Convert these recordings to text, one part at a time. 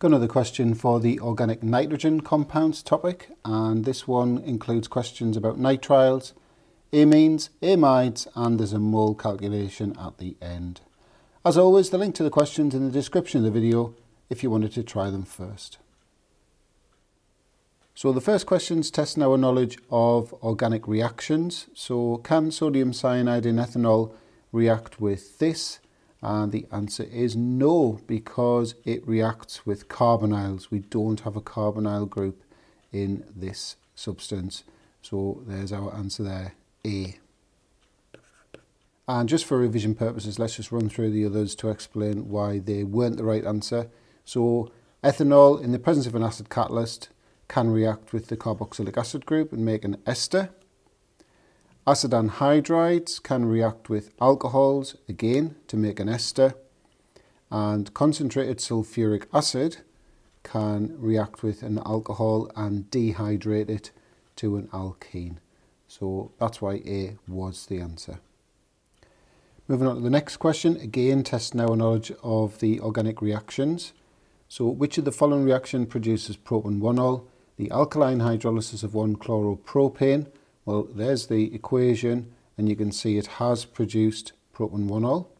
Got another question for the organic nitrogen compounds topic, and this one includes questions about nitriles, amines, amides, and there's a mole calculation at the end. As always, the link to the questions in the description of the video if you wanted to try them first. So the first question is testing our knowledge of organic reactions. So can sodium cyanide in ethanol react with this? And the answer is no, because it reacts with carbonyls. We don't have a carbonyl group in this substance. So there's our answer there, A. And just for revision purposes, let's just run through the others to explain why they weren't the right answer. So ethanol, in the presence of an acid catalyst, can react with the carboxylic acid group and make an ester. Acid anhydrides can react with alcohols, again, to make an ester. And concentrated sulfuric acid can react with an alcohol and dehydrate it to an alkene. So that's why A was the answer. Moving on to the next question, again testing our knowledge of the organic reactions. So which of the following reaction produces propan-1-ol? The alkaline hydrolysis of 1-chloropropane well, there's the equation, and you can see it has produced propan-1-ol.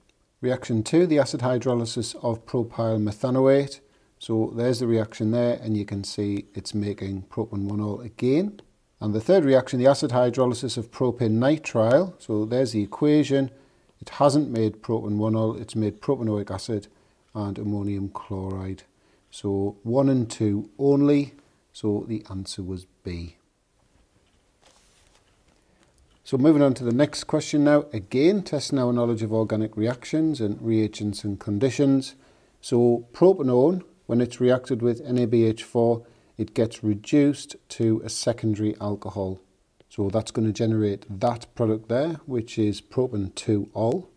Reaction 2, the acid hydrolysis of propyl methanoate. So there's the reaction there, and you can see it's making propan-1-ol again. And the third reaction, the acid hydrolysis of propane nitrile. So there's the equation. It hasn't made propan-1-ol, it's made propanoic acid and ammonium chloride. So 1 and 2 only, so the answer was B. So moving on to the next question now. Again, testing our knowledge of organic reactions and reagents and conditions. So propanone, when it's reacted with NABH4, it gets reduced to a secondary alcohol. So that's going to generate that product there, which is propan2-ol.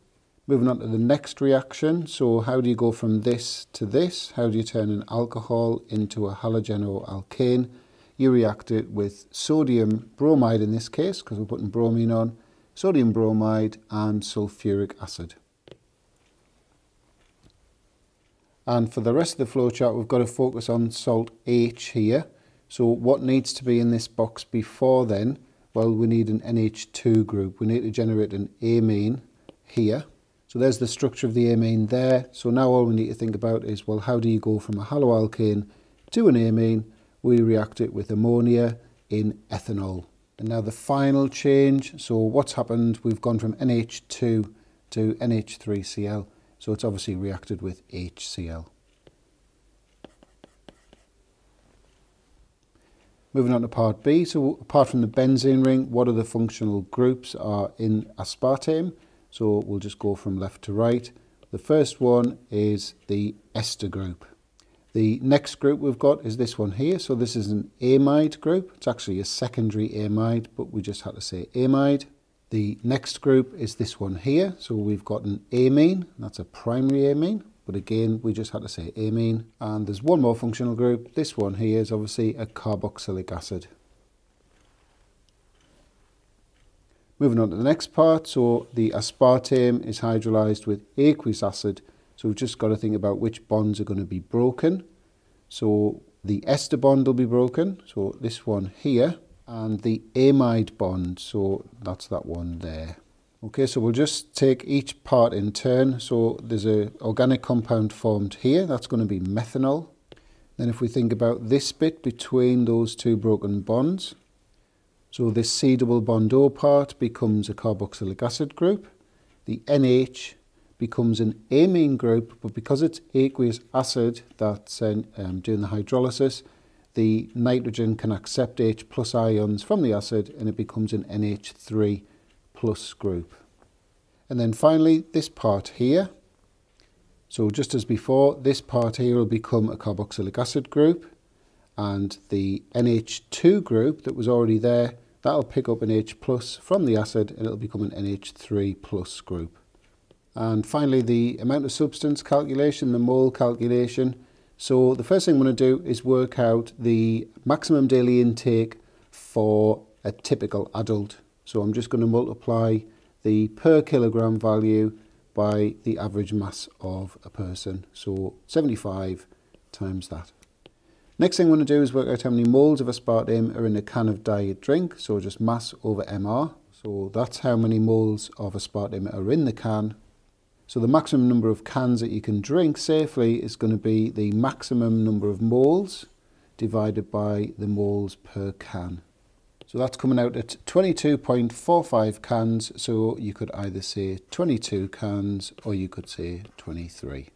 Moving on to the next reaction. So how do you go from this to this? How do you turn an alcohol into a halogenoalkane? alkane? You react it with sodium bromide in this case, because we're putting bromine on, sodium bromide and sulfuric acid. And for the rest of the flowchart, we've got to focus on salt H here. So what needs to be in this box before then? Well, we need an NH2 group. We need to generate an amine here. So there's the structure of the amine there. So now all we need to think about is, well, how do you go from a haloalkane to an amine? We react it with ammonia in ethanol. And now the final change, so what's happened, we've gone from NH2 to NH3Cl, so it's obviously reacted with HCl. Moving on to part B, so apart from the benzene ring, what other functional groups are in aspartame? So we'll just go from left to right. The first one is the ester group. The next group we've got is this one here. So this is an amide group. It's actually a secondary amide, but we just had to say amide. The next group is this one here. So we've got an amine. That's a primary amine. But again, we just had to say amine. And there's one more functional group. This one here is obviously a carboxylic acid. Moving on to the next part. So the aspartame is hydrolyzed with aqueous acid so we've just got to think about which bonds are going to be broken. So the ester bond will be broken, so this one here, and the amide bond, so that's that one there. Okay, so we'll just take each part in turn. So there's a organic compound formed here, that's going to be methanol. Then if we think about this bit between those two broken bonds, so this C double bond O part becomes a carboxylic acid group. The NH becomes an amine group, but because it's aqueous acid that's um, doing the hydrolysis, the nitrogen can accept H plus ions from the acid and it becomes an NH3 plus group. And then finally, this part here. So just as before, this part here will become a carboxylic acid group and the NH2 group that was already there, that'll pick up an H plus from the acid and it'll become an NH3 plus group. And finally, the amount of substance calculation, the mole calculation. So the first thing I'm going to do is work out the maximum daily intake for a typical adult. So I'm just going to multiply the per kilogram value by the average mass of a person. So 75 times that. Next thing I want to do is work out how many moles of aspartame are in a can of diet drink, so just mass over MR. So that's how many moles of aspartame are in the can. So the maximum number of cans that you can drink safely is going to be the maximum number of moles divided by the moles per can. So that's coming out at 22.45 cans, so you could either say 22 cans or you could say 23.